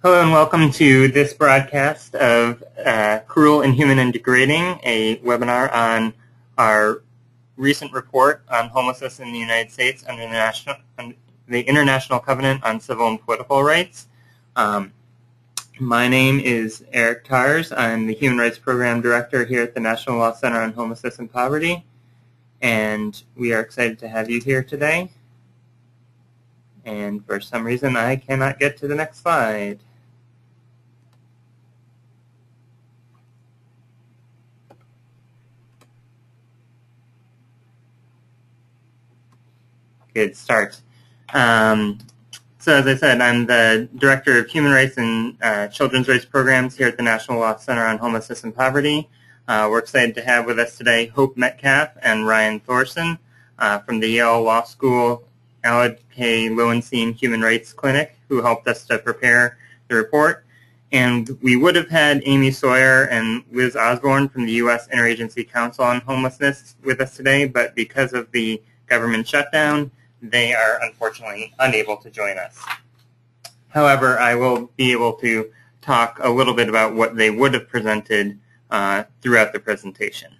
Hello and welcome to this broadcast of uh, Cruel, Inhuman, and Degrading, a webinar on our recent report on homelessness in the United States under the, National, the International Covenant on Civil and Political Rights. Um, my name is Eric Tars. I'm the Human Rights Program Director here at the National Law Center on Homelessness and Poverty, and we are excited to have you here today. And for some reason, I cannot get to the next slide. Good start. Um, so as I said, I'm the Director of Human Rights and uh, Children's Rights Programs here at the National Law Center on Homelessness and Poverty. Uh, we're excited to have with us today Hope Metcalf and Ryan Thorson uh, from the Yale Law School Allard K. Lowenstein Human Rights Clinic, who helped us to prepare the report. And we would have had Amy Sawyer and Liz Osborne from the U.S. Interagency Council on Homelessness with us today, but because of the government shutdown, they are unfortunately unable to join us. However, I will be able to talk a little bit about what they would have presented uh, throughout the presentation.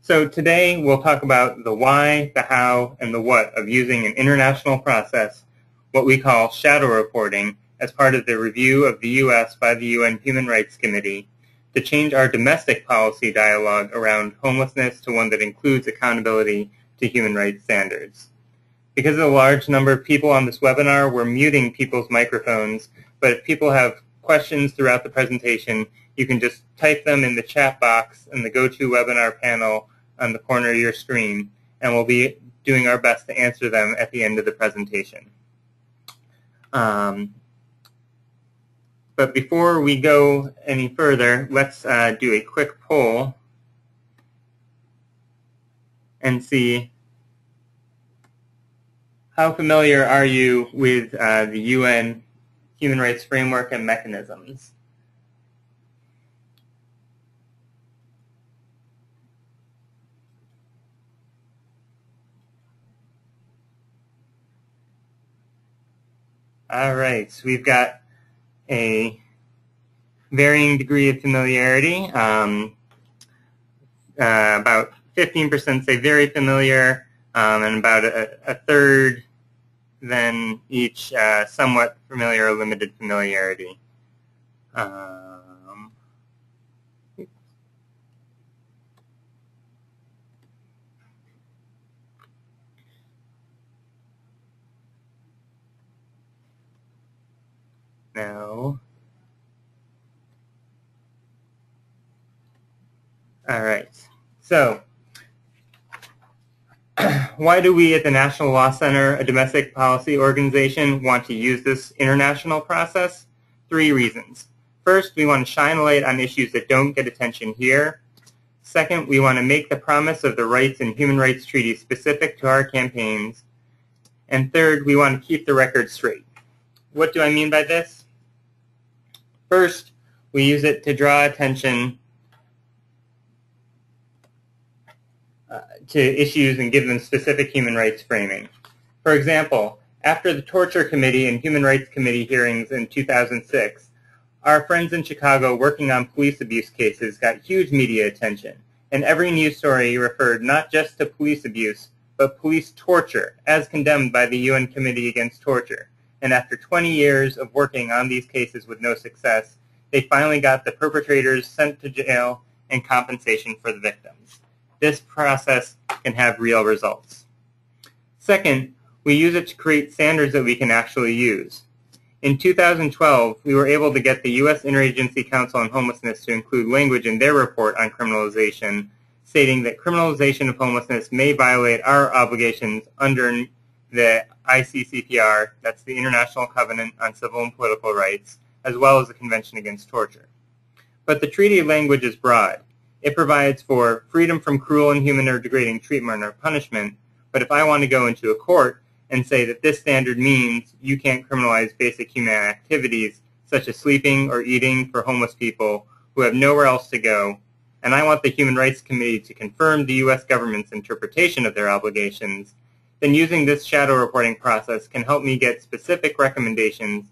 So today we'll talk about the why, the how, and the what of using an international process, what we call shadow reporting, as part of the review of the U.S. by the UN Human Rights Committee to change our domestic policy dialogue around homelessness to one that includes accountability to human rights standards. Because of the large number of people on this webinar, we're muting people's microphones, but if people have questions throughout the presentation, you can just type them in the chat box in the GoToWebinar panel on the corner of your screen, and we'll be doing our best to answer them at the end of the presentation. Um, but before we go any further, let's uh, do a quick poll and see how familiar are you with uh, the UN human rights framework and mechanisms? All right, so we've got a varying degree of familiarity. Um, uh, about 15% say very familiar, um, and about a, a, third then each uh, somewhat familiar or limited familiarity. Um, now, all right. So why do we at the National Law Center, a domestic policy organization, want to use this international process? Three reasons. First, we want to shine a light on issues that don't get attention here. Second, we want to make the promise of the rights and human rights treaty specific to our campaigns. And third, we want to keep the record straight. What do I mean by this? First, we use it to draw attention to issues and give them specific human rights framing. For example, after the Torture Committee and Human Rights Committee hearings in 2006, our friends in Chicago working on police abuse cases got huge media attention, and every news story referred not just to police abuse, but police torture, as condemned by the UN Committee Against Torture. And after 20 years of working on these cases with no success, they finally got the perpetrators sent to jail and compensation for the victims this process can have real results. Second, we use it to create standards that we can actually use. In 2012, we were able to get the U.S. Interagency Council on Homelessness to include language in their report on criminalization, stating that criminalization of homelessness may violate our obligations under the ICCPR, that's the International Covenant on Civil and Political Rights, as well as the Convention Against Torture. But the treaty language is broad. It provides for freedom from cruel, and inhuman, or degrading treatment or punishment. But if I want to go into a court and say that this standard means you can't criminalize basic human activities such as sleeping or eating for homeless people who have nowhere else to go, and I want the Human Rights Committee to confirm the U.S. government's interpretation of their obligations, then using this shadow reporting process can help me get specific recommendations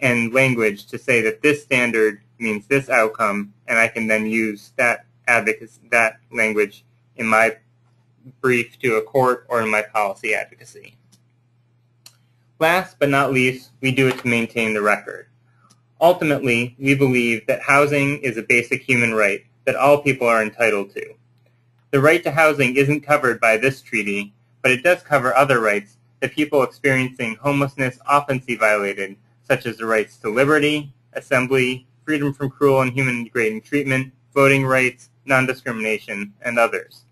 and language to say that this standard means this outcome, and I can then use that advocacy, that language in my brief to a court or in my policy advocacy. Last but not least, we do it to maintain the record. Ultimately, we believe that housing is a basic human right that all people are entitled to. The right to housing isn't covered by this treaty, but it does cover other rights that people experiencing homelessness often see violated, such as the rights to liberty, assembly, freedom from cruel and human degrading treatment, voting rights, non-discrimination, and others.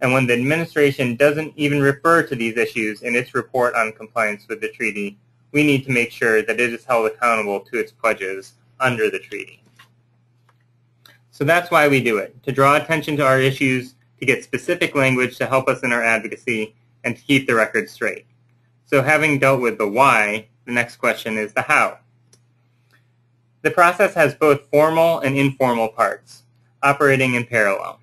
And when the administration doesn't even refer to these issues in its report on compliance with the treaty, we need to make sure that it is held accountable to its pledges under the treaty. So that's why we do it, to draw attention to our issues, to get specific language to help us in our advocacy, and to keep the record straight. So having dealt with the why, the next question is the how. The process has both formal and informal parts, operating in parallel.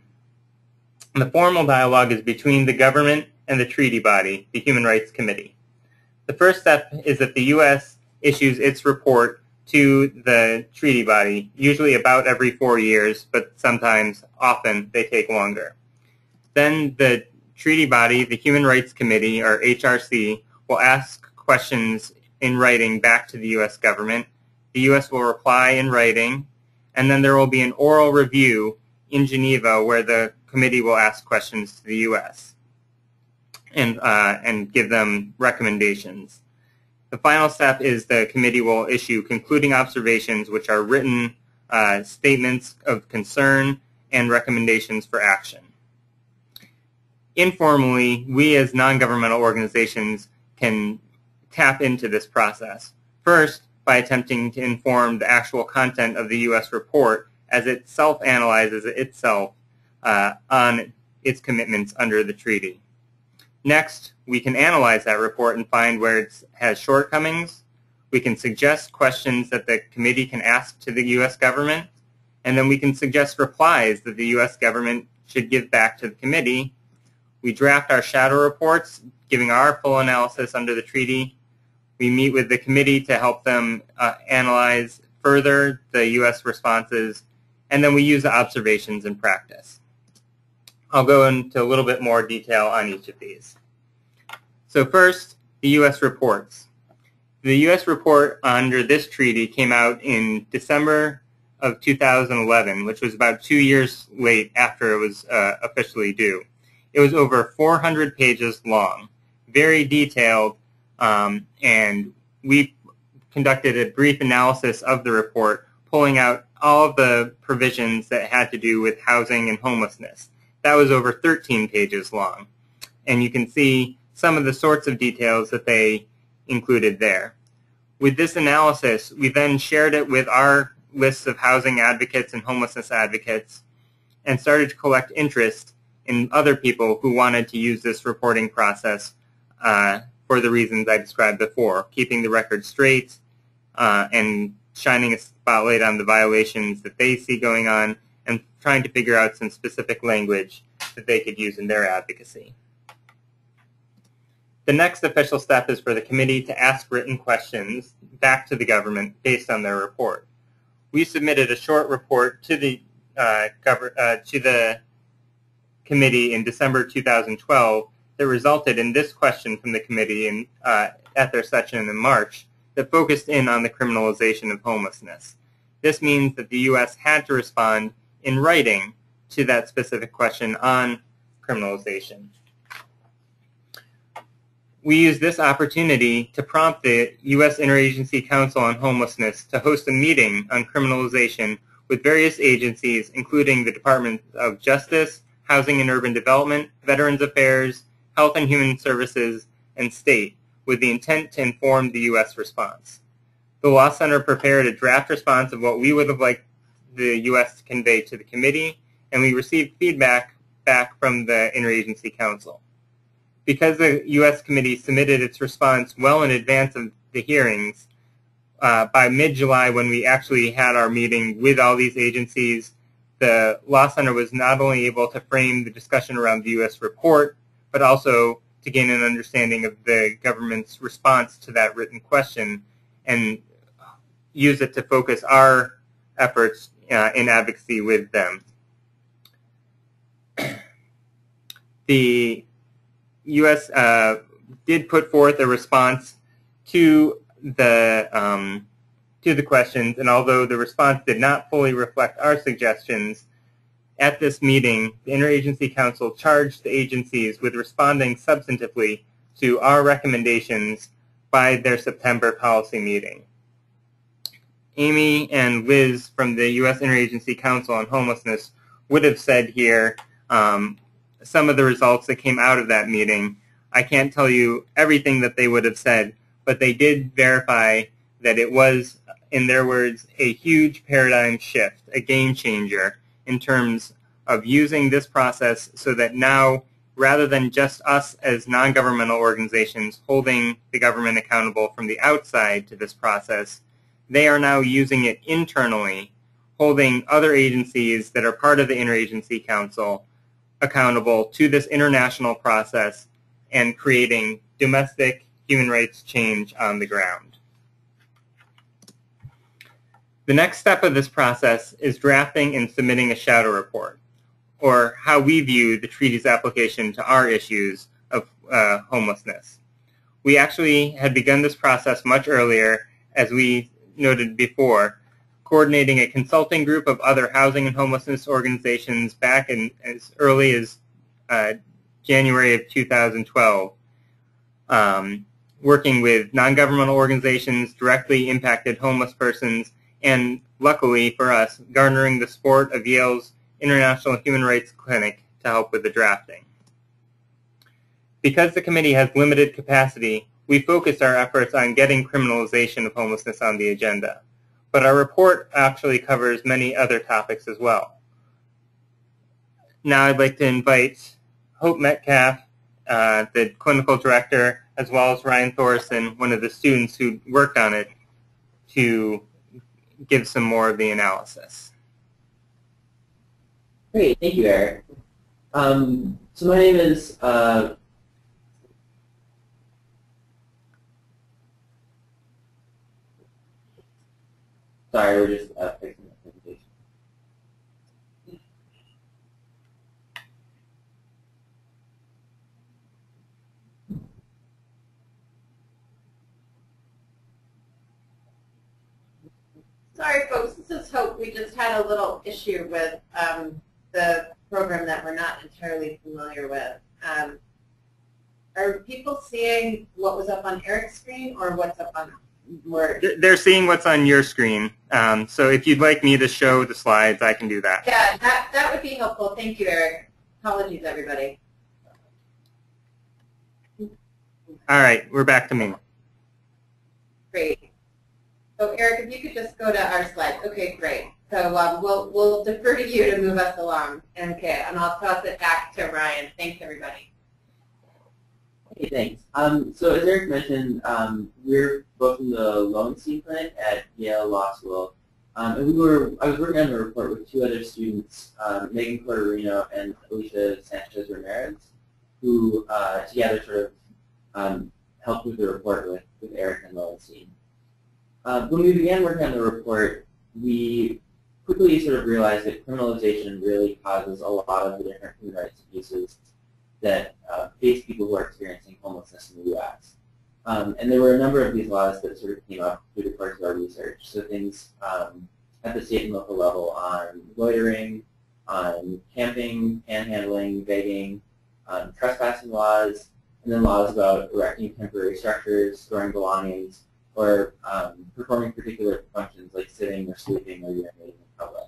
The formal dialogue is between the government and the treaty body, the Human Rights Committee. The first step is that the U.S. issues its report to the treaty body, usually about every four years, but sometimes, often, they take longer. Then the treaty body, the Human Rights Committee, or HRC, will ask questions in writing back to the U.S. government. The U.S. will reply in writing, and then there will be an oral review in Geneva where the committee will ask questions to the U.S. and uh, and give them recommendations. The final step is the committee will issue concluding observations, which are written uh, statements of concern and recommendations for action. Informally, we as non-governmental organizations can tap into this process. First, by attempting to inform the actual content of the U.S. report as it self-analyzes itself uh, on its commitments under the treaty. Next, we can analyze that report and find where it has shortcomings. We can suggest questions that the committee can ask to the U.S. government, and then we can suggest replies that the U.S. government should give back to the committee. We draft our shadow reports, giving our full analysis under the treaty. We meet with the committee to help them uh, analyze further the U.S. responses, and then we use the observations in practice. I'll go into a little bit more detail on each of these. So first, the U.S. reports. The U.S. report under this treaty came out in December of 2011, which was about two years late after it was uh, officially due. It was over 400 pages long, very detailed, um, and we conducted a brief analysis of the report, pulling out all of the provisions that had to do with housing and homelessness. That was over 13 pages long. And you can see some of the sorts of details that they included there. With this analysis, we then shared it with our lists of housing advocates and homelessness advocates and started to collect interest in other people who wanted to use this reporting process uh, for the reasons I described before, keeping the record straight uh, and shining a spotlight on the violations that they see going on and trying to figure out some specific language that they could use in their advocacy. The next official step is for the committee to ask written questions back to the government based on their report. We submitted a short report to the uh, uh, to the committee in December 2012 that resulted in this question from the committee in, uh, at their session in March that focused in on the criminalization of homelessness. This means that the U.S. had to respond in writing to that specific question on criminalization. We use this opportunity to prompt the U.S. Interagency Council on Homelessness to host a meeting on criminalization with various agencies, including the Department of Justice, Housing and Urban Development, Veterans Affairs, Health and Human Services, and State, with the intent to inform the U.S. response. The Law Center prepared a draft response of what we would have liked the U.S. to convey to the committee, and we received feedback back from the Interagency Council. Because the U.S. committee submitted its response well in advance of the hearings, uh, by mid-July when we actually had our meeting with all these agencies, the Law Center was not only able to frame the discussion around the U.S. report, but also to gain an understanding of the government's response to that written question and use it to focus our efforts uh, in advocacy with them. The U.S. Uh, did put forth a response to the um, to the questions, and although the response did not fully reflect our suggestions, at this meeting, the Interagency Council charged the agencies with responding substantively to our recommendations by their September policy meeting. Amy and Liz from the U.S. Interagency Council on Homelessness would have said here um, some of the results that came out of that meeting. I can't tell you everything that they would have said, but they did verify that it was, in their words, a huge paradigm shift, a game changer in terms of using this process so that now, rather than just us as non-governmental organizations holding the government accountable from the outside to this process, they are now using it internally, holding other agencies that are part of the Interagency Council accountable to this international process and creating domestic human rights change on the ground. The next step of this process is drafting and submitting a shadow report, or how we view the treaty's application to our issues of uh, homelessness. We actually had begun this process much earlier, as we noted before, coordinating a consulting group of other housing and homelessness organizations back in as early as uh, January of 2012, um, working with non-governmental organizations, directly impacted homeless persons, and luckily for us, garnering the support of Yale's International Human Rights Clinic to help with the drafting. Because the committee has limited capacity, we focused our efforts on getting criminalization of homelessness on the agenda. But our report actually covers many other topics as well. Now I'd like to invite Hope Metcalf, uh, the clinical director, as well as Ryan Thorson, one of the students who worked on it, to give some more of the analysis. Great, thank you, Eric. Um, so my name is uh, Sorry, we're just uh, fixing the presentation. Sorry, folks. This is Hope. We just had a little issue with um, the program that we're not entirely familiar with. Um, are people seeing what was up on Eric's screen or what's up on where They're seeing what's on your screen. Um, so if you'd like me to show the slides, I can do that. Yeah, that, that would be helpful. Thank you, Eric. Apologies, everybody. All right, we're back to me. Great. So Eric, if you could just go to our slides. Okay, great. So um, we'll, we'll defer to you to move us along. Okay, and I'll toss it back to Ryan. Thanks, everybody. Okay, thanks. Um, so as Eric mentioned, um, we're both in the Lowenstein Clinic at Yale Law School. Um, and we were, I was working on a report with two other students, um, Megan Corderino and Alicia Sanchez Ramirez, who uh, together sort of um, helped with the report with, with Eric and Lowenstein. Uh, when we began working on the report, we quickly sort of realized that criminalization really causes a lot of the different human rights abuses that uh, face people who are experiencing homelessness in the U.S. Um, and there were a number of these laws that sort of came up through the course of our research. So things um, at the state and local level on loitering, on camping, panhandling, begging, um, trespassing laws, and then laws about erecting temporary structures, storing belongings, or um, performing particular functions like sitting or sleeping or urinating in public.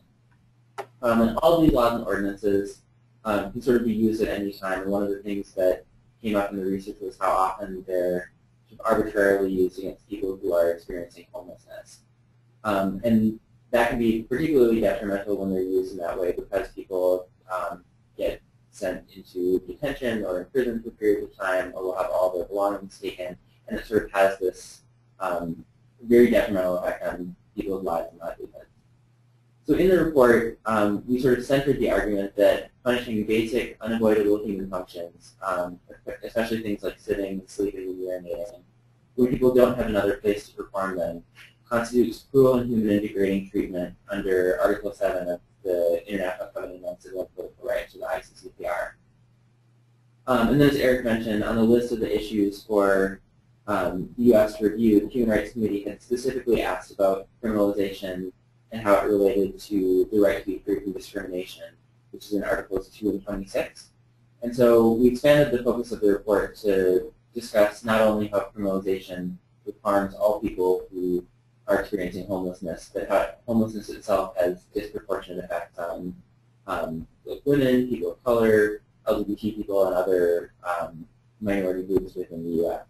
Um, and all these laws and ordinances um, can sort of be used at any time. And one of the things that came up in the research was how often they're arbitrarily used against people who are experiencing homelessness. Um, and that can be particularly detrimental when they're used in that way because people um, get sent into detention or in prison for periods of time or will have all their belongings taken. And it sort of has this um, very detrimental effect on people's lives and livelihoods. So in the report, um, we sort of centered the argument that punishing basic, unavoidable human functions, um, especially things like sitting, sleeping, and urinating, when people don't have another place to perform them, constitutes cruel and human and degrading treatment under Article 7 of the International Covenant on Civil and Political Rights, or the ICCPR. Um, and then as Eric mentioned, on the list of the issues for um, the U.S. review, the Human Rights Committee had specifically asked about criminalization and how it related to the right to be free from discrimination, which is in Articles 2 and 26. And so we expanded the focus of the report to discuss not only how criminalization harms all people who are experiencing homelessness, but how homelessness itself has disproportionate effects on um, women, people of color, LGBT people, and other um, minority groups within the U.S.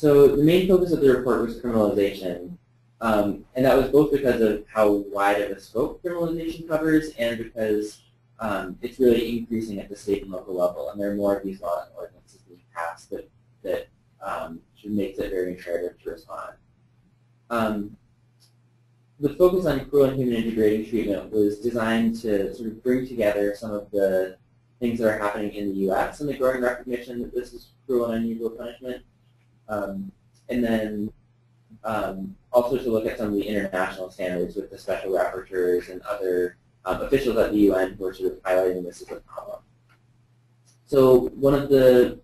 So the main focus of the report was criminalization, um, and that was both because of how wide of a scope criminalization covers and because um, it's really increasing at the state and local level, and there are more of these laws and ordinances being passed that, that um, should make it very imperative to respond. Um, the focus on cruel and human integrating treatment was designed to sort of bring together some of the things that are happening in the U.S. and the growing recognition that this is cruel and unusual punishment, um, and then um, also to look at some of the international standards with the special rapporteurs and other um, officials at the UN who are sort of highlighting this as a problem. So one of the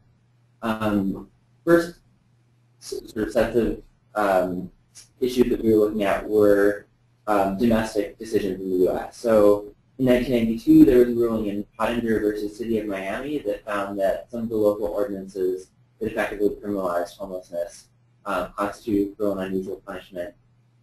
um, first sort of sets of um, issues that we were looking at were um, domestic decisions in the U.S. So in 1992, there was a ruling in Pottinger versus City of Miami that found that some of the local ordinances that effectively criminalized homelessness uh, constituted cruel and unusual punishment.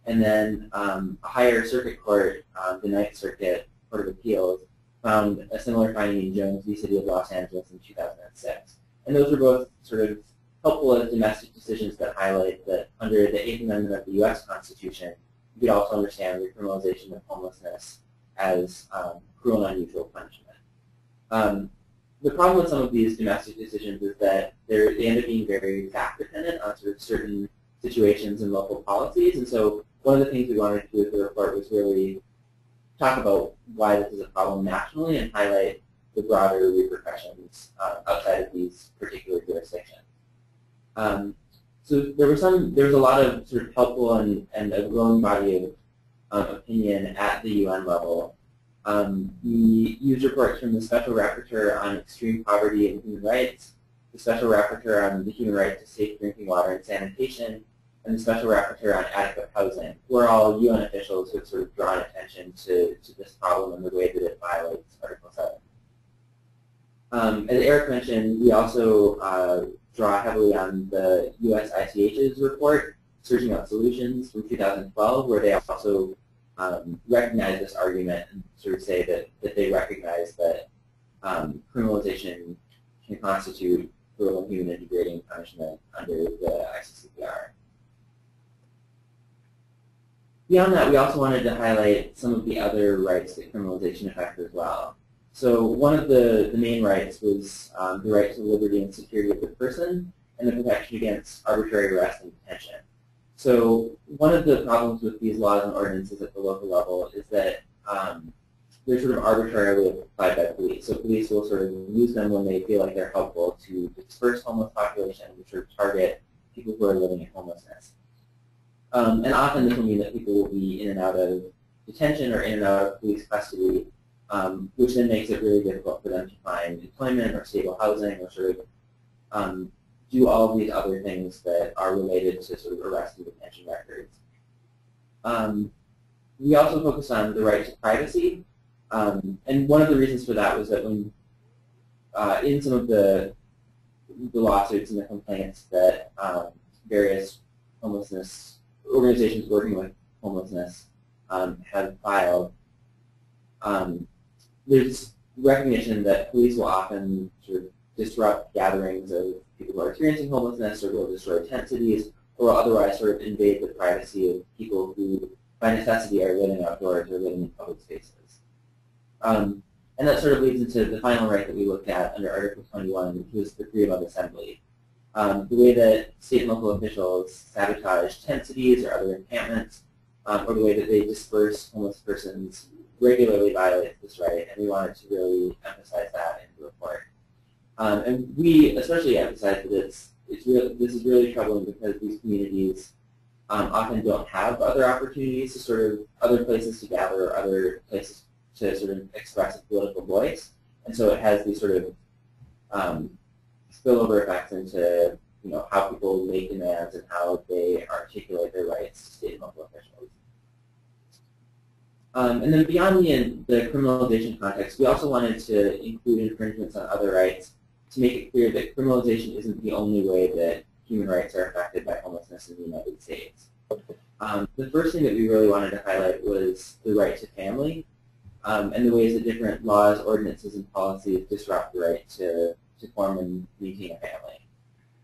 And then um, a higher circuit court, um, the Ninth Circuit Court of Appeals, found a similar finding in Jones v. City of Los Angeles in 2006. And those were both sort of helpful as domestic decisions that highlight that under the Eighth Amendment of the U.S. Constitution, you could also understand the criminalization of homelessness as um, cruel and unusual punishment. The problem with some of these domestic decisions is that they end up being very fact-dependent on sort of certain situations and local policies. And so one of the things we wanted to do with the report was really talk about why this is a problem nationally and highlight the broader repercussions uh, outside of these particular jurisdictions. Um, so there was some, there was a lot of sort of helpful and, and a growing body of um, opinion at the UN level. Um, we used reports from the Special Rapporteur on Extreme Poverty and Human Rights, the Special Rapporteur on the Human Right to Safe Drinking Water and Sanitation, and the Special Rapporteur on Adequate Housing, who are all UN officials who have sort of drawn attention to, to this problem and the way that it violates Article 7. Um, as Eric mentioned, we also uh, draw heavily on the US ICH's report, Searching Out Solutions from 2012, where they also um, recognize this argument and sort of say that, that they recognize that um, criminalization can constitute and human and degrading punishment under the ICCPR. Beyond that, we also wanted to highlight some of the other rights that criminalization affects as well. So one of the, the main rights was um, the right to liberty and security of the person and the protection against arbitrary arrest and detention. So one of the problems with these laws and ordinances at the local level is that um, they're sort of arbitrarily applied by police. So police will sort of use them when they feel like they're helpful to disperse homeless population, which sort of target people who are living in homelessness. Um, and often this will mean that people will be in and out of detention or in and out of police custody um, which then makes it really difficult for them to find employment or stable housing or sort of um, do all of these other things that are related to sort of arrest and detention records. Um, we also focus on the right to privacy, um, and one of the reasons for that was that when uh, in some of the the lawsuits and the complaints that um, various homelessness organizations working with homelessness um, have filed, um, there's recognition that police will often sort of disrupt gatherings of people who are experiencing homelessness or will destroy tent cities or otherwise sort of invade the privacy of people who by necessity are living outdoors or living in public spaces. Um, and that sort of leads into the final right that we looked at under Article 21, which was the freedom of assembly. Um, the way that state and local officials sabotage tent cities or other encampments, um, or the way that they disperse homeless persons regularly violates this right, and we wanted to really emphasize that in the report. Um, and we especially emphasize that it's, it's real, this is really troubling because these communities um, often don't have other opportunities to sort of other places to gather or other places to sort of express a political voice. And so it has these sort of um, spillover effects into you know how people make demands and how they articulate their rights to state and local officials. Um, and then beyond the, the criminalization context, we also wanted to include infringements on other rights to make it clear that criminalization isn't the only way that human rights are affected by homelessness in the United States. Um, the first thing that we really wanted to highlight was the right to family um, and the ways that different laws, ordinances, and policies disrupt the right to, to form and maintain a family.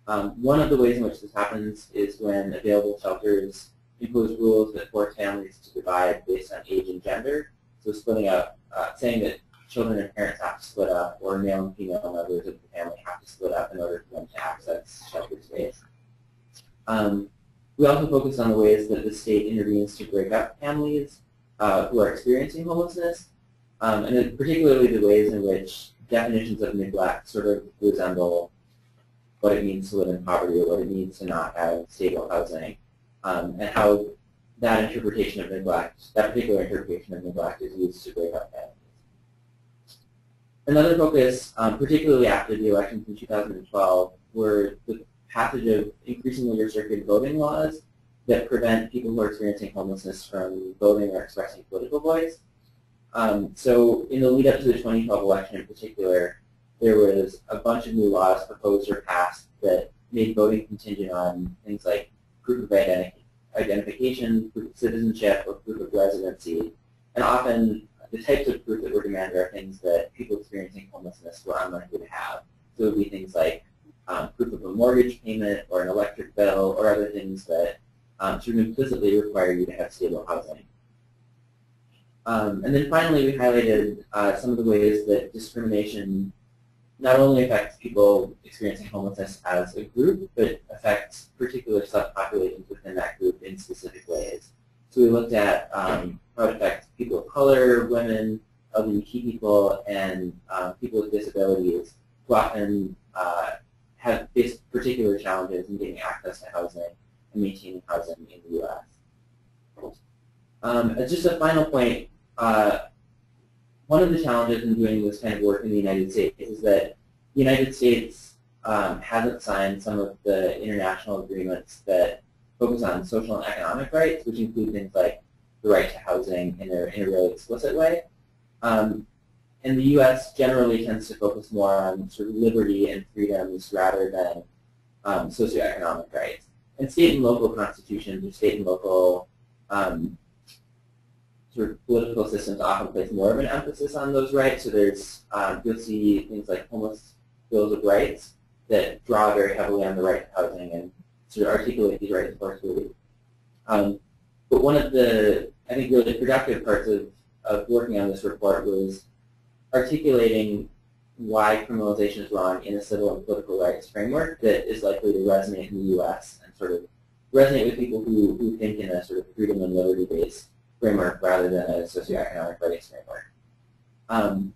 Um, one of the ways in which this happens is when available shelters impose rules that force families to divide based on age and gender. So splitting up, uh, saying that children and parents have to split up, or male and female members of the family have to split up in order for them to access shelter space. Um, we also focus on the ways that the state intervenes to break up families uh, who are experiencing homelessness, um, and particularly the ways in which definitions of neglect sort of resemble what it means to live in poverty or what it means to not have stable housing, um, and how that interpretation of neglect, that particular interpretation of neglect is used to break up families. Another focus, um, particularly after the elections in 2012, were the passage of increasingly restricted voting laws that prevent people who are experiencing homelessness from voting or expressing political voice. Um, so in the lead up to the 2012 election in particular, there was a bunch of new laws proposed or passed that made voting contingent on things like proof of identi identification, proof of citizenship, or proof of residency. And often the types of proof that were demanded are things that people experiencing homelessness were unlikely to have. So it would be things like um, proof of a mortgage payment or an electric bill or other things that um, sort of implicitly require you to have stable housing. Um, and then finally, we highlighted uh, some of the ways that discrimination not only affects people experiencing homelessness as a group, but affects particular subpopulations within that group in specific ways. So we looked at um, how it affects people of color, women, LGBT people, and um, people with disabilities who often uh, have faced particular challenges in getting access to housing and maintaining housing in the U.S. Um, as just a final point, uh, one of the challenges in doing this kind of work in the United States is that the United States um, hasn't signed some of the international agreements that focus on social and economic rights, which include things like the right to housing in a, in a really explicit way. Um, and the U.S. generally tends to focus more on sort of liberty and freedoms rather than um, socioeconomic rights. And state and local constitutions or state and local um, sort of political systems often place more of an emphasis on those rights. So there's, um, you'll see things like homeless bills of rights that draw very heavily on the right to housing and sort of articulate these rights forcefully. Um, but one of the, I think, really productive parts of, of working on this report was articulating why criminalization is wrong in a civil and political rights framework that is likely to resonate in the U.S. and sort of resonate with people who, who think in a sort of freedom and liberty-based framework rather than a socioeconomic rights framework. Um,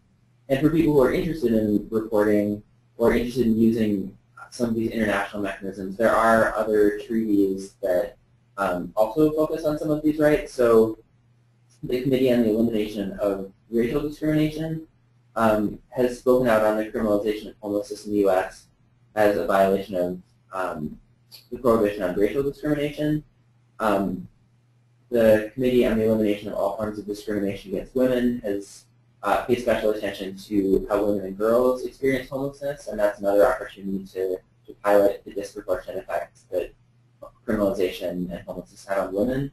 and for people who are interested in reporting or interested in using some of these international mechanisms, there are other treaties that um, also focus on some of these rights. So the Committee on the Elimination of Racial Discrimination um, has spoken out on the criminalization of homelessness in the U.S. as a violation of um, the prohibition on racial discrimination. Um, the Committee on the Elimination of All Forms of Discrimination Against Women has uh, paid special attention to how women and girls experience homelessness, and that's another opportunity to, to highlight the disproportionate effects that criminalization and homelessness have on women.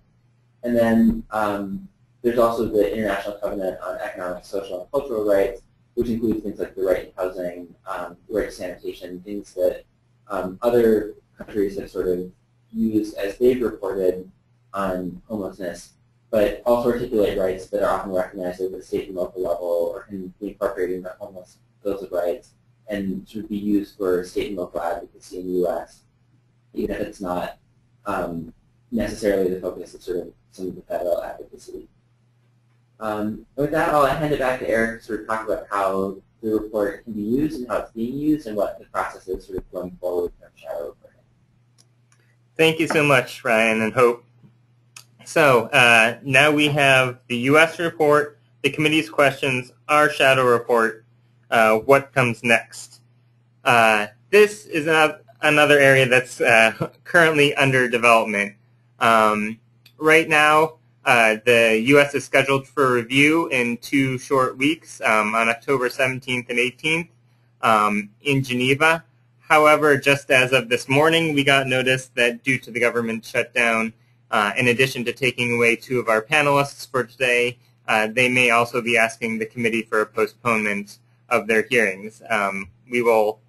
And then um, there's also the International Covenant on Economic, Social, and Cultural Rights, which includes things like the right to housing, um, the right to sanitation, things that um, other countries have sort of used as they've reported on homelessness, but also articulate rights that are often recognized at the state and local level or can be incorporated into homeless bills of rights and should be used for state and local advocacy in the U.S., even if it's not um, necessarily the focus of sort of some of the federal advocacy. Um, with that, I'll hand it back to Eric to sort of talk about how the report can be used and how it's being used and what the process is sort of going forward from shadow reporting. Thank you so much, Ryan and Hope. So uh, now we have the U.S. report, the committee's questions, our shadow report, uh, what comes next. Uh, this is another area that's uh, currently under development. Um, right now, uh, the U.S. is scheduled for review in two short weeks um, on October 17th and 18th um, in Geneva. However, just as of this morning, we got notice that due to the government shutdown, uh, in addition to taking away two of our panelists for today, uh, they may also be asking the committee for a postponement of their hearings. Um, we will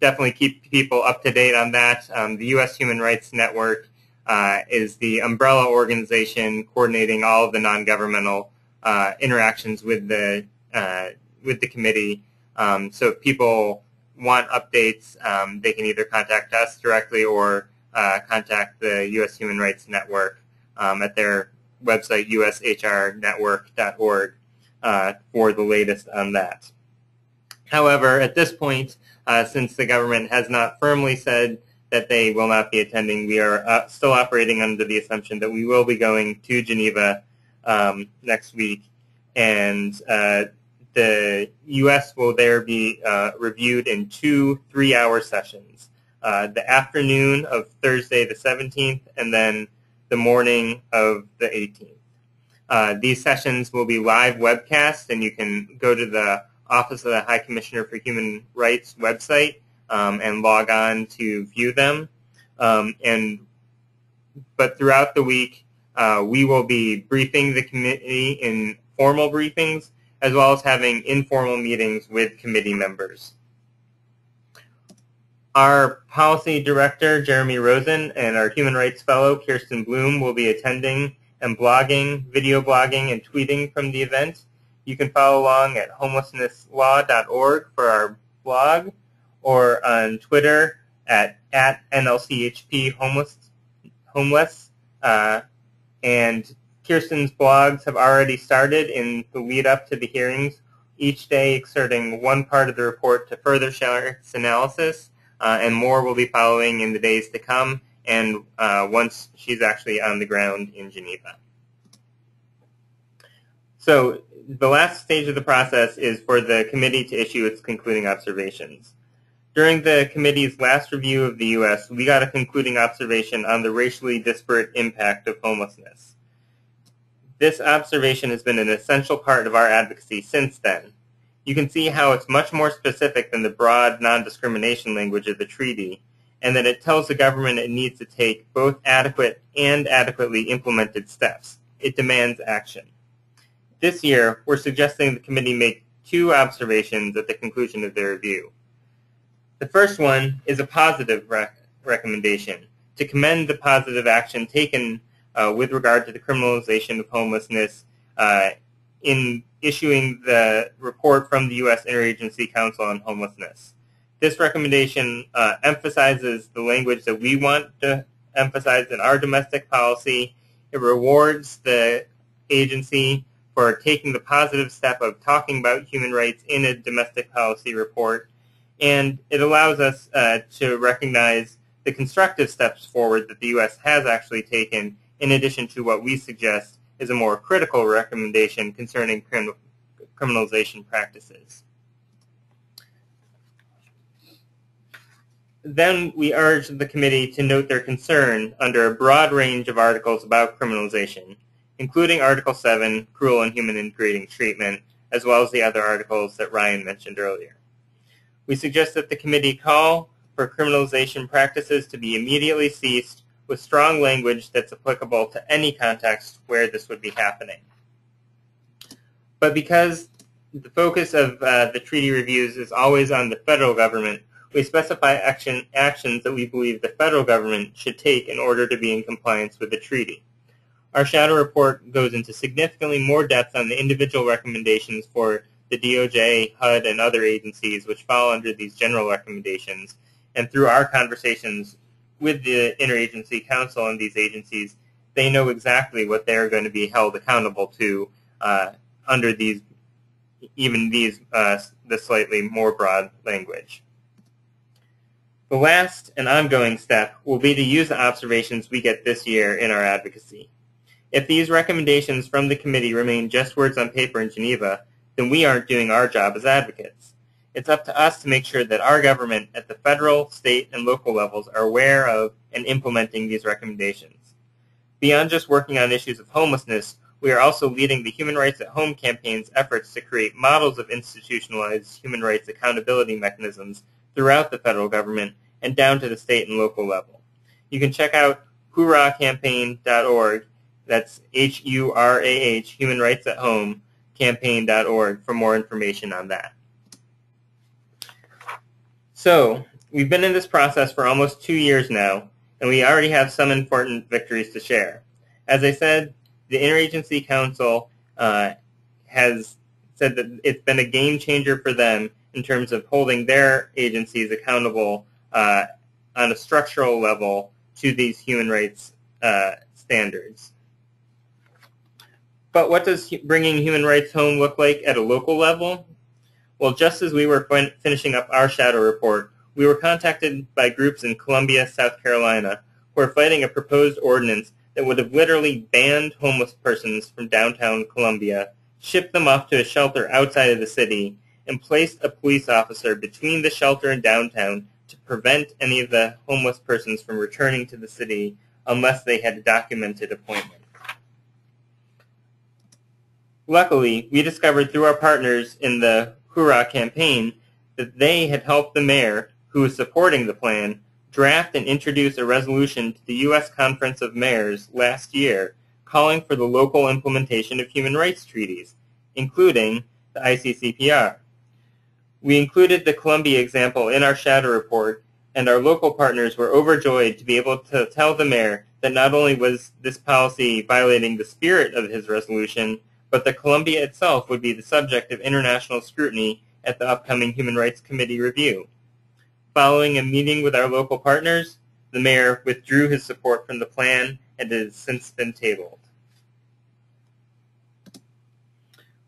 definitely keep people up to date on that. Um, the U.S. Human Rights Network uh, is the umbrella organization coordinating all of the non-governmental uh, interactions with the uh, with the committee. Um, so if people want updates, um, they can either contact us directly or uh, contact the U.S. Human Rights Network um, at their website, ushrnetwork.org, uh, for the latest on that. However, at this point, uh, since the government has not firmly said that they will not be attending, we are uh, still operating under the assumption that we will be going to Geneva um, next week, and uh, the U.S. will there be uh, reviewed in two three-hour sessions. Uh, the afternoon of Thursday the 17th and then the morning of the 18th. Uh, these sessions will be live webcast and you can go to the Office of the High Commissioner for Human Rights website um, and log on to view them. Um, and But throughout the week, uh, we will be briefing the committee in formal briefings as well as having informal meetings with committee members. Our policy director, Jeremy Rosen, and our human rights fellow, Kirsten Bloom, will be attending and blogging, video blogging, and tweeting from the event. You can follow along at homelessnesslaw.org for our blog or on Twitter at, at NLCHP homeless, homeless uh, and Kirsten's blogs have already started in the lead up to the hearings, each day exerting one part of the report to further share its analysis, uh, and more will be following in the days to come and uh, once she's actually on the ground in Geneva. So the last stage of the process is for the committee to issue its concluding observations. During the committee's last review of the U.S., we got a concluding observation on the racially disparate impact of homelessness. This observation has been an essential part of our advocacy since then. You can see how it's much more specific than the broad non-discrimination language of the treaty, and that it tells the government it needs to take both adequate and adequately implemented steps. It demands action. This year, we're suggesting the committee make two observations at the conclusion of their review. The first one is a positive rec recommendation to commend the positive action taken uh, with regard to the criminalization of homelessness uh, in issuing the report from the U.S. Interagency Council on Homelessness. This recommendation uh, emphasizes the language that we want to emphasize in our domestic policy. It rewards the agency for taking the positive step of talking about human rights in a domestic policy report, and it allows us uh, to recognize the constructive steps forward that the U.S. has actually taken in addition to what we suggest is a more critical recommendation concerning crim criminalization practices. Then we urge the committee to note their concern under a broad range of articles about criminalization, including Article 7, cruel, and degrading treatment, as well as the other articles that Ryan mentioned earlier. We suggest that the committee call for criminalization practices to be immediately ceased with strong language that's applicable to any context where this would be happening. But because the focus of uh, the treaty reviews is always on the federal government, we specify action, actions that we believe the federal government should take in order to be in compliance with the treaty. Our shadow report goes into significantly more depth on the individual recommendations for the DOJ, HUD, and other agencies which fall under these general recommendations. And through our conversations with the interagency council and these agencies, they know exactly what they're going to be held accountable to uh, under these, even these, uh, the slightly more broad language. The last and ongoing step will be to use the observations we get this year in our advocacy. If these recommendations from the committee remain just words on paper in Geneva, then we aren't doing our job as advocates. It's up to us to make sure that our government at the federal, state, and local levels are aware of and implementing these recommendations. Beyond just working on issues of homelessness, we are also leading the Human Rights at Home campaign's efforts to create models of institutionalized human rights accountability mechanisms throughout the federal government and down to the state and local level. You can check out hurahcampaign.org, that's H-U-R-A-H, Human Rights at Home, campaign.org for more information on that. So, we've been in this process for almost two years now, and we already have some important victories to share. As I said, the Interagency Council uh, has said that it's been a game changer for them in terms of holding their agencies accountable uh, on a structural level to these human rights uh, standards. But what does bringing human rights home look like at a local level? Well, just as we were fin finishing up our shadow report, we were contacted by groups in Columbia, South Carolina, who are fighting a proposed ordinance that would have literally banned homeless persons from downtown Columbia, shipped them off to a shelter outside of the city, and placed a police officer between the shelter and downtown to prevent any of the homeless persons from returning to the city unless they had a documented appointment. Luckily, we discovered through our partners in the HuRAH campaign that they had helped the mayor, who was supporting the plan, draft and introduce a resolution to the U.S. Conference of Mayors last year calling for the local implementation of human rights treaties, including the ICCPR. We included the Columbia example in our shadow report, and our local partners were overjoyed to be able to tell the mayor that not only was this policy violating the spirit of his resolution, but the Columbia itself would be the subject of international scrutiny at the upcoming Human Rights Committee review. Following a meeting with our local partners, the mayor withdrew his support from the plan and it has since been tabled.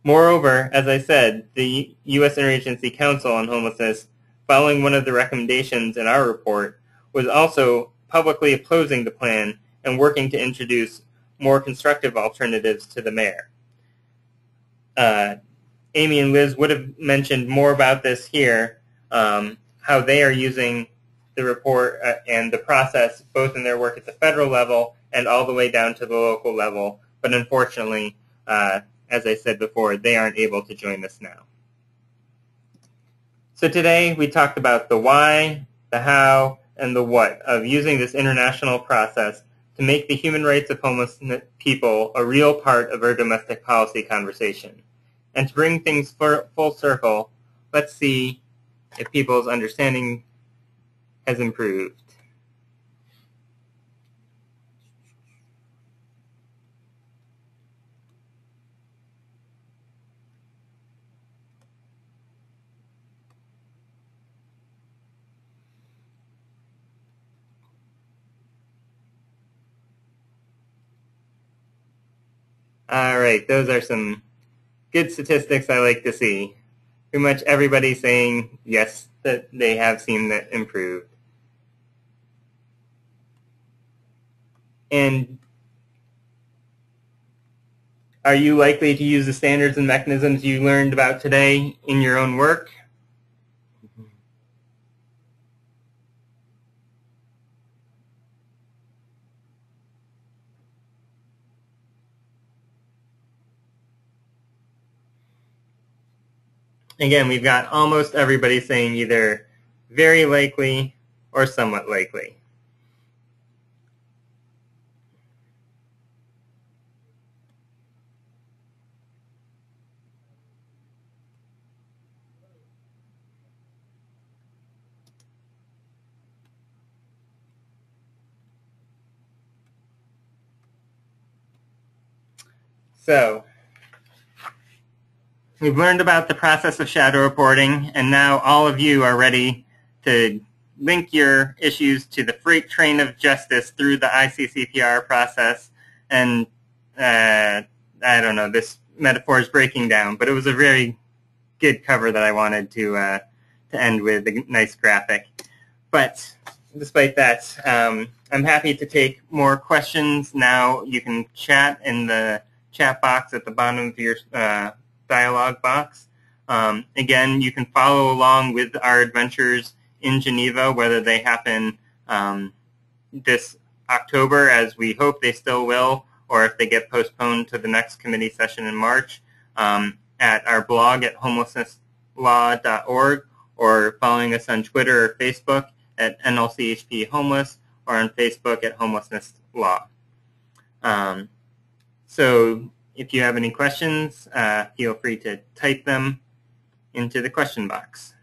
Moreover, as I said, the U.S. Interagency Council on Homelessness, following one of the recommendations in our report, was also publicly opposing the plan and working to introduce more constructive alternatives to the mayor. Uh, Amy and Liz would have mentioned more about this here, um, how they are using the report uh, and the process both in their work at the federal level and all the way down to the local level. But unfortunately, uh, as I said before, they aren't able to join us now. So today we talked about the why, the how, and the what of using this international process to make the human rights of homeless people a real part of our domestic policy conversation. And to bring things full circle, let's see if people's understanding has improved. All right, those are some good statistics I like to see. Pretty much everybody saying yes, that they have seen that improved. And are you likely to use the standards and mechanisms you learned about today in your own work? Again, we've got almost everybody saying either very likely or somewhat likely. So We've learned about the process of shadow reporting, and now all of you are ready to link your issues to the freight train of justice through the ICCPR process. And uh, I don't know, this metaphor is breaking down, but it was a very good cover that I wanted to uh, to end with a nice graphic. but despite that, um, I'm happy to take more questions now. You can chat in the chat box at the bottom of your uh, dialog box. Um, again, you can follow along with our adventures in Geneva, whether they happen um, this October, as we hope they still will, or if they get postponed to the next committee session in March, um, at our blog at homelessnesslaw.org, or following us on Twitter or Facebook at NLCHP Homeless, or on Facebook at Homelessness Law. Um, so if you have any questions, uh, feel free to type them into the question box.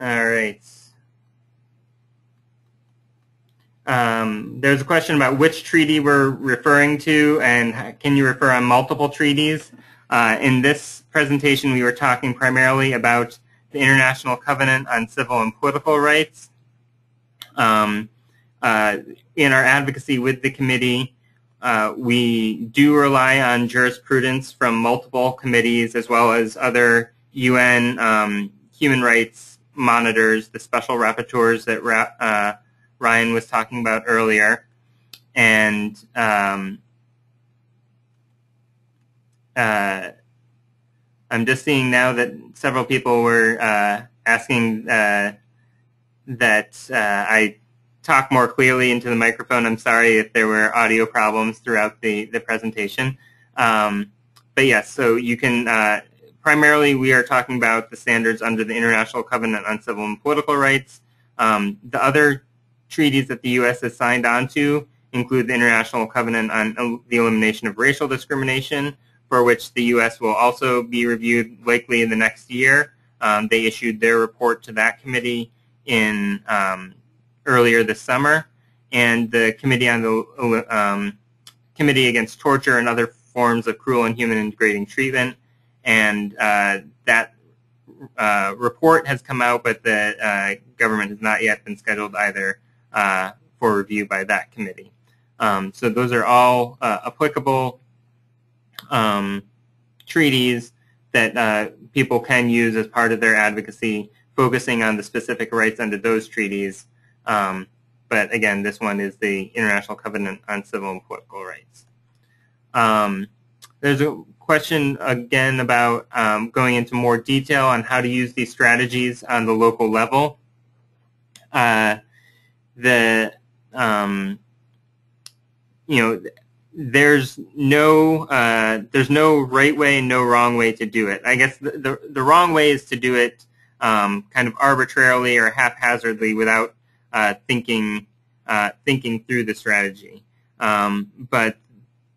All right. Um, there's a question about which treaty we're referring to and can you refer on multiple treaties. Uh, in this presentation, we were talking primarily about the International Covenant on Civil and Political Rights. Um, uh, in our advocacy with the committee, uh, we do rely on jurisprudence from multiple committees as well as other UN um, human rights monitors, the special rapporteurs that uh, Ryan was talking about earlier. And um, uh, I'm just seeing now that several people were uh, asking uh, that uh, I talk more clearly into the microphone. I'm sorry if there were audio problems throughout the, the presentation. Um, but yes, so you can, uh, primarily we are talking about the standards under the International Covenant on Civil and Political Rights. Um, the other treaties that the U.S. has signed on to include the International Covenant on the Elimination of Racial Discrimination, for which the U.S. will also be reviewed likely in the next year. Um, they issued their report to that committee in um, earlier this summer, and the Committee on the um, Committee Against Torture and Other Forms of Cruel, and Inhuman, and Degrading Treatment, and uh, that uh, report has come out, but the uh, government has not yet been scheduled either uh, for review by that committee. Um, so those are all uh, applicable um, treaties that uh, people can use as part of their advocacy, focusing on the specific rights under those treaties. Um, but again, this one is the International Covenant on Civil and Political Rights. Um, there's a question again about um, going into more detail on how to use these strategies on the local level. Uh, the um, you know there's no uh, there's no right way and no wrong way to do it. I guess the the, the wrong way is to do it um, kind of arbitrarily or haphazardly without uh, thinking uh, thinking through the strategy. Um, but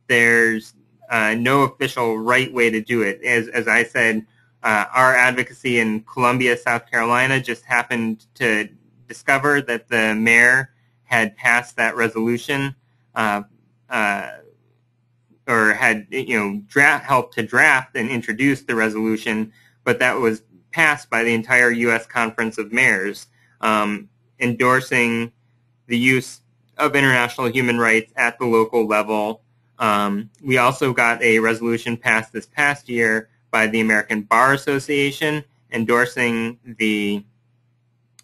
there's uh, no official right way to do it. As as I said, uh, our advocacy in Columbia, South Carolina, just happened to discover that the mayor had passed that resolution uh, uh, or had you know draft, helped to draft and introduce the resolution, but that was passed by the entire U.S. Conference of Mayors, um, endorsing the use of international human rights at the local level. Um, we also got a resolution passed this past year by the American Bar Association endorsing the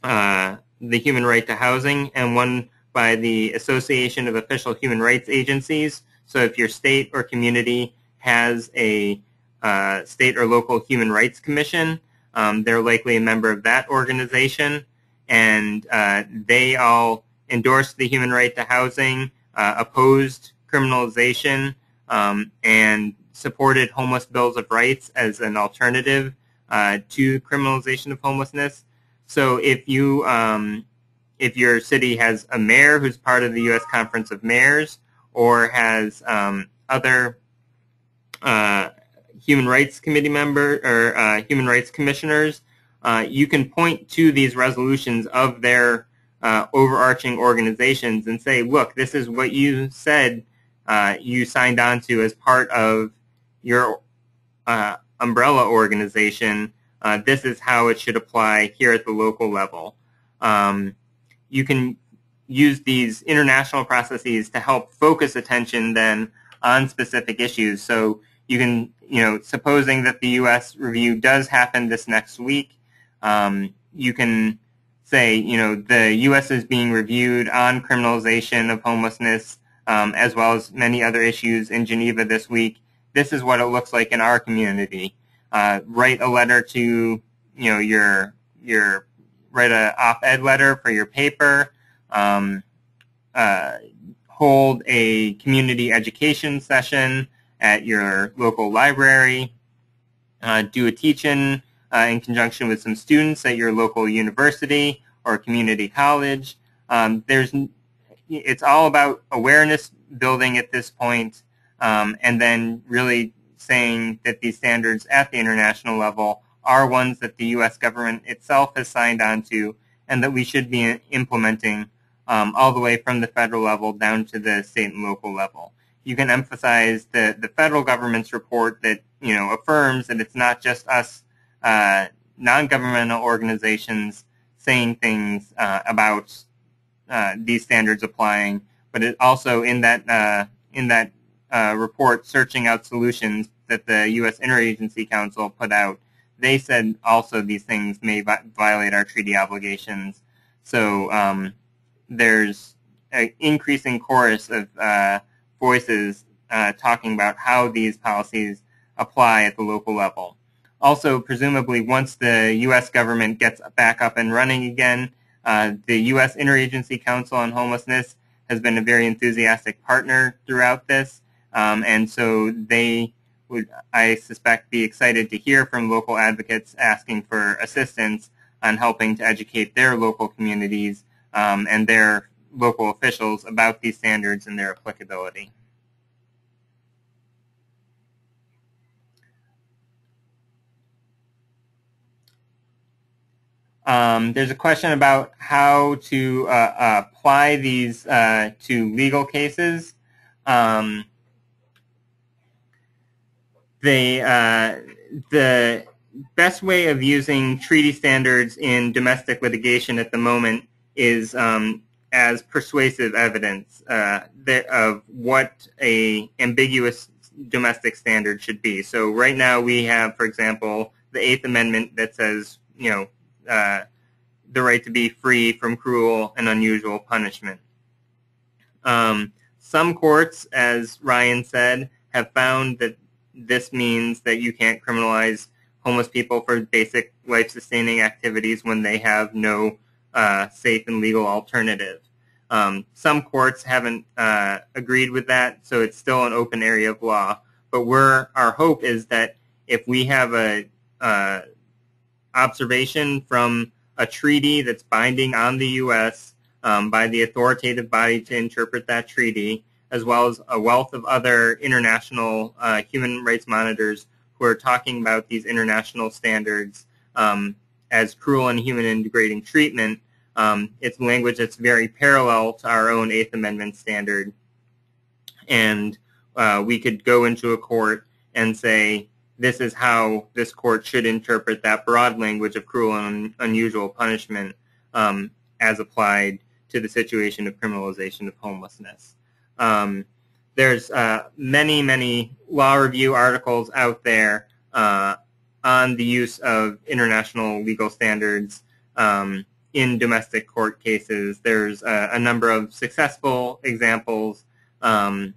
uh, the human right to housing, and one by the Association of Official Human Rights Agencies. So if your state or community has a uh, state or local human rights commission, um, they're likely a member of that organization, and uh, they all endorsed the human right to housing, uh, opposed criminalization, um, and supported homeless bills of rights as an alternative uh, to criminalization of homelessness. So if you um, if your city has a mayor who's part of the U.S. Conference of Mayors or has um, other uh, human rights committee member or uh, human rights commissioners, uh, you can point to these resolutions of their uh, overarching organizations and say, look, this is what you said uh, you signed on to as part of your uh, umbrella organization uh, this is how it should apply here at the local level. um, you can use these international processes to help focus attention then on specific issues. So you can, you know, supposing that the U.S. review does happen this next week, um, you can say, you know, the U.S. is being reviewed on criminalization of homelessness um, as well as many other issues in Geneva this week. This is what it looks like in our community. Uh, write a letter to, you know, your your write a op-ed letter for your paper. Um, uh, hold a community education session at your local library. Uh, do a teach-in uh, in conjunction with some students at your local university or community college. Um, there's, it's all about awareness building at this point, um, and then really saying that these standards at the international level are ones that the U.S. government itself has signed on to and that we should be implementing um, all the way from the federal level down to the state and local level. You can emphasize the, the federal government's report that you know affirms that it's not just us uh, non-governmental organizations saying things uh, about uh, these standards applying, but it also in that uh, in that uh, report searching out solutions that the U.S. Interagency Council put out, they said also these things may vi violate our treaty obligations. So um, there's an increasing chorus of uh, voices uh, talking about how these policies apply at the local level. Also, presumably, once the U.S. government gets back up and running again, uh, the U.S. Interagency Council on Homelessness has been a very enthusiastic partner throughout this, um, and so they would, I suspect, be excited to hear from local advocates asking for assistance on helping to educate their local communities um, and their local officials about these standards and their applicability. Um, there's a question about how to uh, apply these uh, to legal cases. Um, they, uh, the best way of using treaty standards in domestic litigation at the moment is um, as persuasive evidence uh, of what a ambiguous domestic standard should be. So right now we have, for example, the Eighth Amendment that says, you know, uh, the right to be free from cruel and unusual punishment. Um, some courts, as Ryan said, have found that this means that you can't criminalize homeless people for basic life-sustaining activities when they have no uh, safe and legal alternative. Um, some courts haven't uh, agreed with that, so it's still an open area of law. But we're, our hope is that if we have a uh, observation from a treaty that's binding on the U.S. Um, by the authoritative body to interpret that treaty, as well as a wealth of other international uh, human rights monitors who are talking about these international standards um, as cruel and human and degrading treatment. Um, it's language that's very parallel to our own Eighth Amendment standard. And uh, we could go into a court and say, this is how this court should interpret that broad language of cruel and unusual punishment um, as applied to the situation of criminalization of homelessness. Um, there's uh, many, many law review articles out there uh, on the use of international legal standards um, in domestic court cases. There's a, a number of successful examples, um,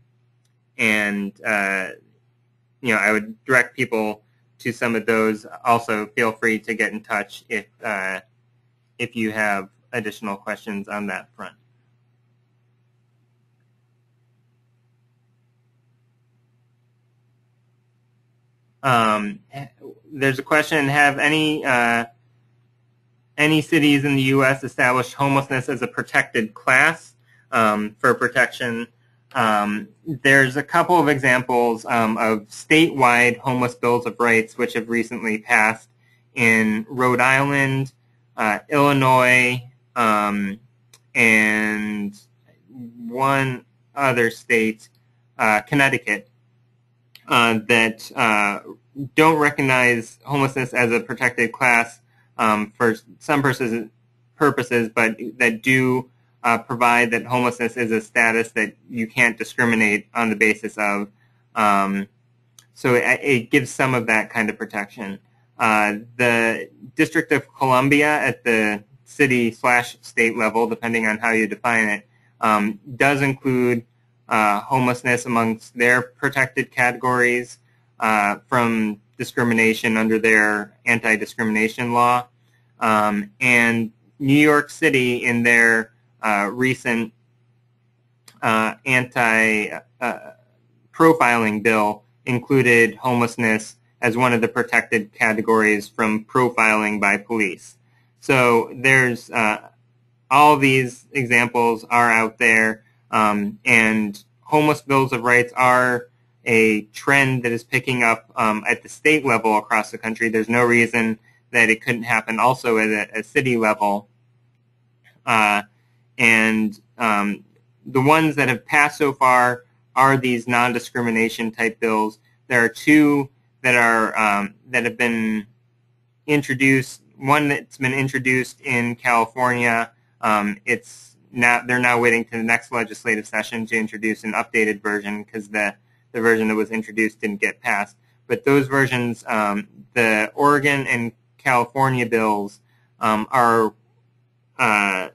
and uh, you know, I would direct people to some of those. Also, feel free to get in touch if uh, if you have additional questions on that front. Um, there's a question: Have any uh, any cities in the U.S. established homelessness as a protected class um, for protection? Um, there's a couple of examples um, of statewide homeless bills of rights which have recently passed in Rhode Island, uh, Illinois, um, and one other state, uh, Connecticut, uh, that uh, don't recognize homelessness as a protected class um, for some purposes, purposes, but that do uh, provide that homelessness is a status that you can't discriminate on the basis of. Um, so it, it, gives some of that kind of protection. Uh, the District of Columbia at the city slash state level, depending on how you define it, um, does include uh, homelessness amongst their protected categories uh, from discrimination under their anti-discrimination law. Um, and New York City, in their uh, recent uh, anti-profiling uh, bill, included homelessness as one of the protected categories from profiling by police. So there's uh, all these examples are out there, um, and homeless bills of rights are a trend that is picking up um, at the state level across the country. There's no reason that it couldn't happen also at a, a city level. Uh, and um, the ones that have passed so far are these non-discrimination type bills. There are two that are um, that have been introduced. One that's been introduced in California. Um, it's now they're now waiting to the next legislative session to introduce an updated version because the the version that was introduced didn't get passed. But those versions, um, the Oregon and California bills, um, are uh,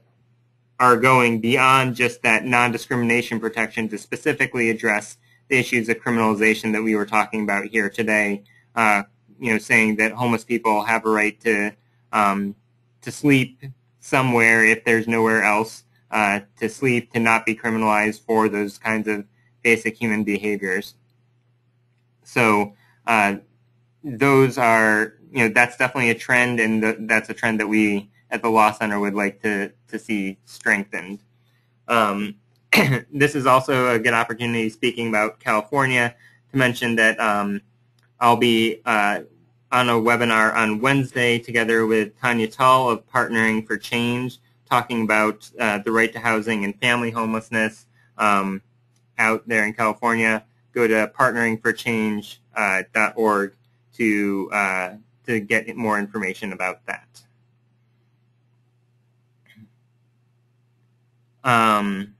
are going beyond just that non-discrimination protection to specifically address the issues of criminalization that we were talking about here today. Uh, you know, saying that homeless people have a right to um, to sleep somewhere if there's nowhere else uh, to sleep, to not be criminalized for those kinds of basic human behaviors. So uh, those are, you know, that's definitely a trend, and the, that's a trend that we at the Law Center would like to, to see strengthened. Um, this is also a good opportunity, speaking about California, to mention that um, I'll be uh, on a webinar on Wednesday together with Tanya Tull of Partnering for Change, talking about uh, the right to housing and family homelessness. Um, out there in California, go to partneringforchange.org uh, to uh, to get more information about that. Um,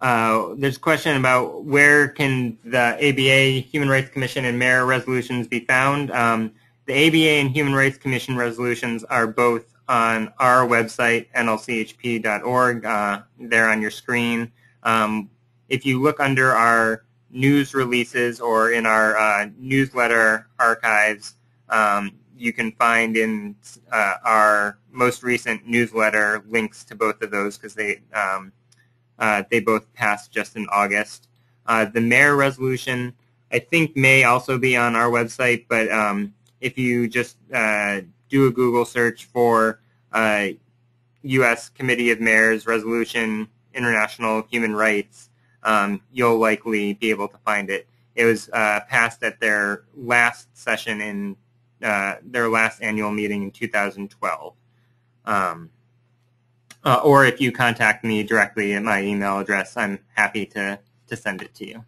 uh, there's a question about where can the ABA, Human Rights Commission, and mayor resolutions be found. Um, the ABA and Human Rights Commission resolutions are both on our website, nlchp.org, uh, there on your screen. Um, if you look under our news releases or in our uh, newsletter archives, um, you can find in uh, our most recent newsletter links to both of those because they um, uh, they both passed just in August. Uh, the mayor resolution, I think, may also be on our website, but um, if you just uh, do a Google search for uh, U.S. Committee of Mayors Resolution International Human Rights, um, you'll likely be able to find it. It was uh, passed at their last session in uh, their last annual meeting in 2012. Um, uh, or if you contact me directly at my email address, I'm happy to, to send it to you.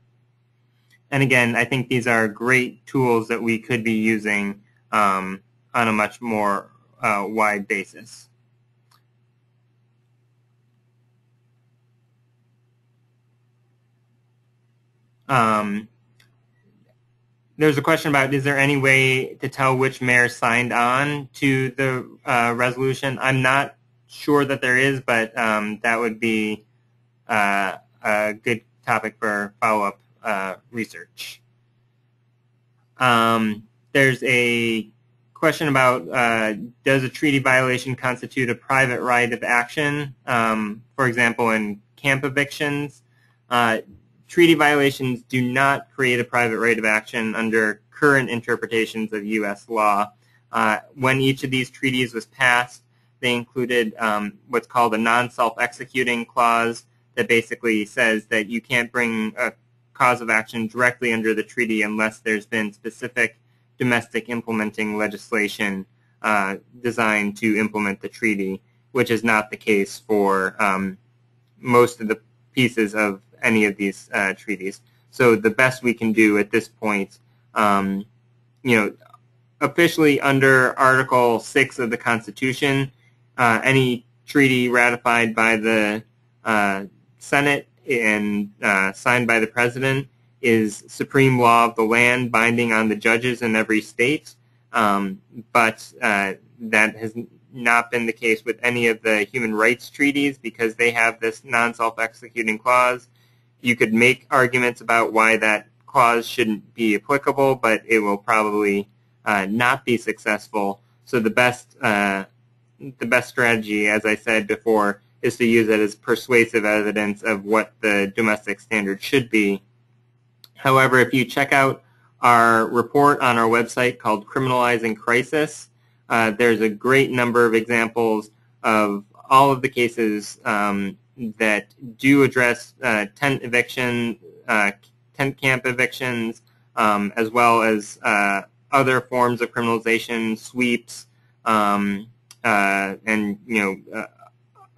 And again, I think these are great tools that we could be using um, on a much more uh, wide basis. Um, there's a question about is there any way to tell which mayor signed on to the uh, resolution? I'm not sure that there is, but um, that would be uh, a good topic for follow-up uh, research. Um, there's a question about uh, does a treaty violation constitute a private right of action? Um, for example, in camp evictions, uh, treaty violations do not create a private right of action under current interpretations of U.S. law. Uh, when each of these treaties was passed, they included um, what's called a non-self-executing clause that basically says that you can't bring a cause of action directly under the treaty unless there's been specific domestic implementing legislation uh, designed to implement the treaty, which is not the case for um, most of the pieces of any of these uh, treaties. So the best we can do at this point, um, you know, officially under Article 6 of the Constitution. Uh, any treaty ratified by the uh, Senate and uh, signed by the President is supreme law of the land, binding on the judges in every state. Um, but uh, that has not been the case with any of the human rights treaties because they have this non-self-executing clause. You could make arguments about why that clause shouldn't be applicable, but it will probably uh, not be successful. So the best uh, the best strategy, as I said before, is to use it as persuasive evidence of what the domestic standard should be. However, if you check out our report on our website called Criminalizing Crisis, uh, there's a great number of examples of all of the cases um, that do address uh, tent eviction, uh, tent camp evictions, um, as well as uh, other forms of criminalization, sweeps, um, uh, and you know uh,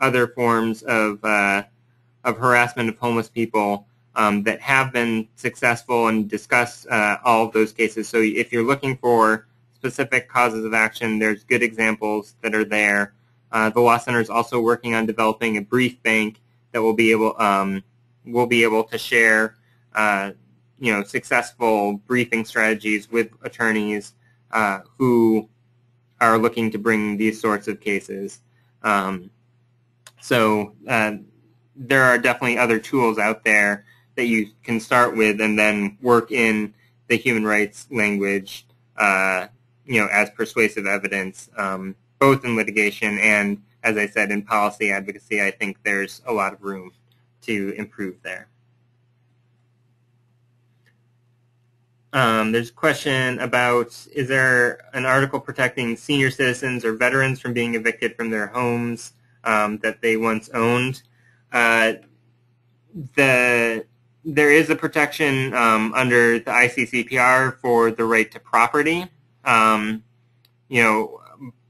other forms of of harassment of homeless people um, that have been successful and discuss all of those cases. So if you're looking for specific causes of action, there's good examples that are there. Uh, the Law Center is also working on developing a brief bank that will be able um, will be able to share uh, you know successful briefing strategies with attorneys uh, who are looking to bring these sorts of cases. Um, so uh, there are definitely other tools out there that you can start with and then work in the human rights language uh, you know, as persuasive evidence, um, both in litigation and, as I said, in policy advocacy. I think there's a lot of room to improve there. Um, there's a question about, is there an article protecting senior citizens or veterans from being evicted from their homes um, that they once owned? Uh, the there is a protection um, under the ICCPR for the right to property. Um, you know,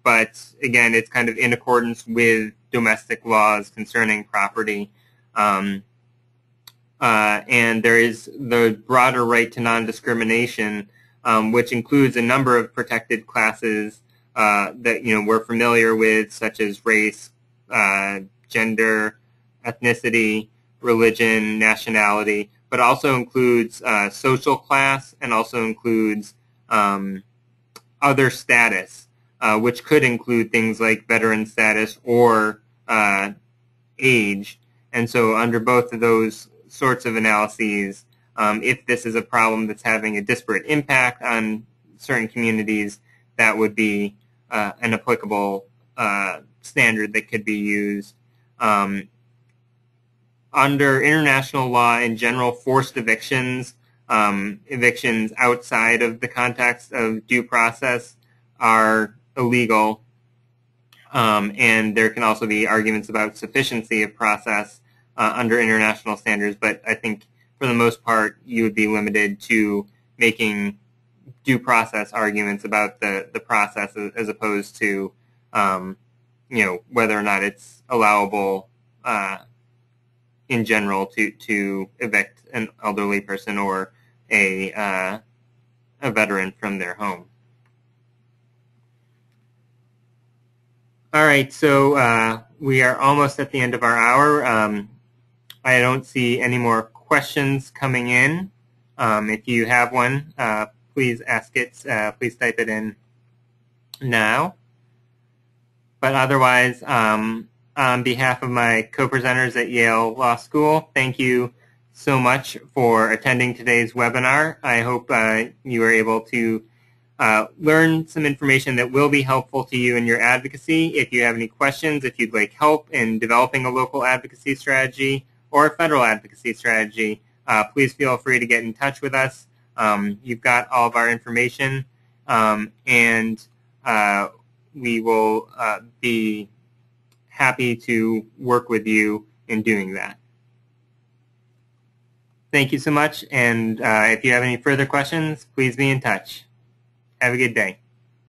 but again, it's kind of in accordance with domestic laws concerning property. Um, uh, and there is the broader right to non-discrimination, um, which includes a number of protected classes uh, that you know we're familiar with, such as race, uh, gender, ethnicity, religion, nationality, but also includes uh, social class and also includes um, other status, uh, which could include things like veteran status or uh, age. And so under both of those sorts of analyses, um, if this is a problem that's having a disparate impact on certain communities, that would be uh, an applicable uh, standard that could be used. Um, under international law in general, forced evictions um, evictions outside of the context of due process are illegal. Um, and there can also be arguments about sufficiency of process uh, under international standards. But I think for the most part, you would be limited to making due process arguments about the, the process as opposed to, um, you know, whether or not it's allowable uh, in general to, to evict an elderly person or a, uh, a veteran from their home. All right, so uh, we are almost at the end of our hour. Um, I don't see any more questions coming in. Um, if you have one, uh, please ask it. Uh, please type it in now. But otherwise, um, on behalf of my co-presenters at Yale Law School, thank you so much for attending today's webinar. I hope uh, you are able to uh, learn some information that will be helpful to you in your advocacy. If you have any questions, if you'd like help in developing a local advocacy strategy or a federal advocacy strategy, uh, please feel free to get in touch with us. Um, you've got all of our information, um, and uh, we will uh, be happy to work with you in doing that. Thank you so much. And uh, if you have any further questions, please be in touch. Have a good day.